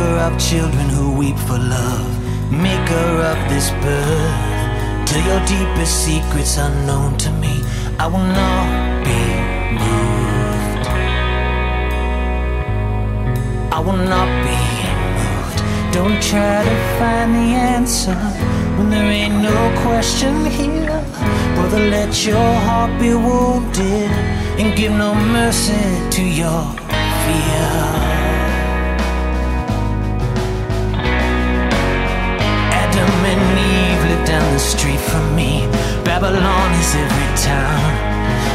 of children who weep for love, maker of this birth. Till your deepest secrets unknown to me, I will not be moved. I will not be moved. Don't try to find the answer when there ain't no question here. Brother, let your heart be wounded and give no mercy to your fear. Is every town.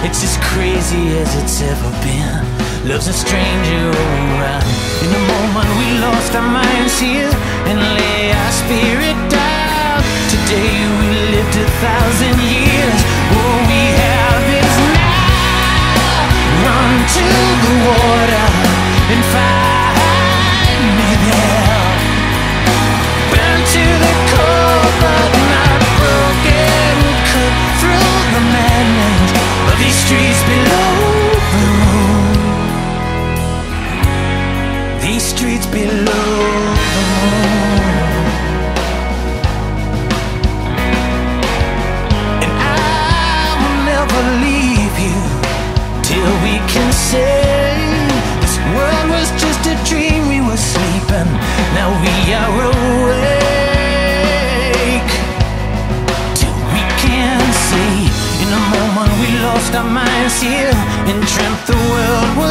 It's as crazy as it's ever been. Love's a stranger all around. In a moment we lost our minds here and lay our spirit down. Today we lived a thousand years. All we have is now. Run to the water and find streets below. And I will never leave you till we can say this world was just a dream. We were sleeping, now we are awake. Till we can see, in a moment we lost our minds here and dreamt the world was